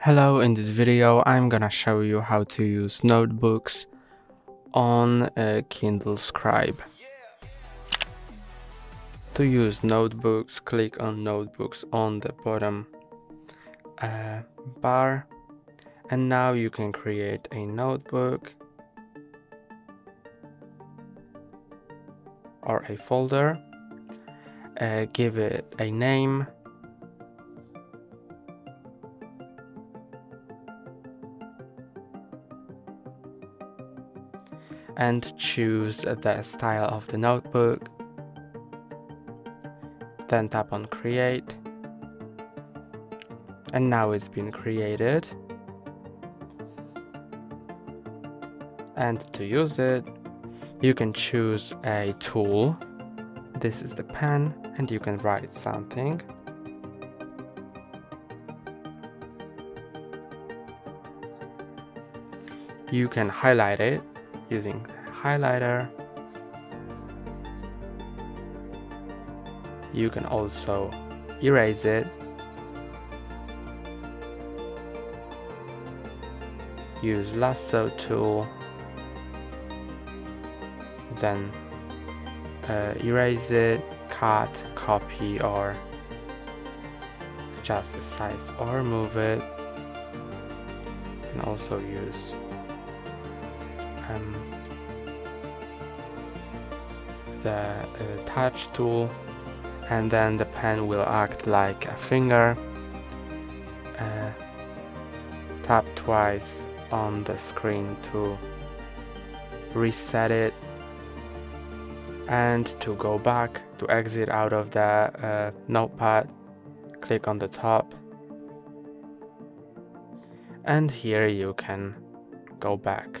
Hello, in this video I'm gonna show you how to use notebooks on a Kindle Scribe. To use notebooks, click on notebooks on the bottom uh, bar and now you can create a notebook or a folder, uh, give it a name and choose the style of the notebook. Then tap on create. And now it's been created. And to use it, you can choose a tool. This is the pen and you can write something. You can highlight it using highlighter. You can also erase it. Use lasso tool. Then uh, erase it, cut, copy or adjust the size or move it. And also use um, the uh, touch tool and then the pen will act like a finger uh, tap twice on the screen to reset it and to go back to exit out of the uh, notepad click on the top. And here you can go back